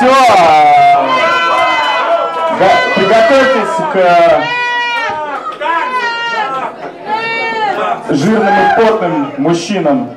все. все. Приготовьтесь к э, жирным и потным мужчинам.